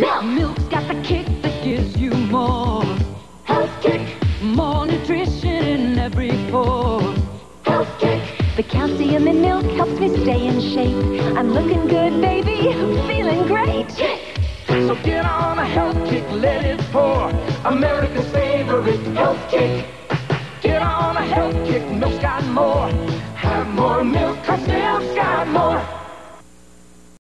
Milk. Milk's got the kick that gives you more. Health kick. More nutrition in every pour. Health kick. The calcium in milk helps me stay in shape. I'm looking good, baby. I'm Feeling great. So get on a health kick, let it pour. America's favorite health kick. Get on a health kick, milk's got more. Have more milk, cause milk.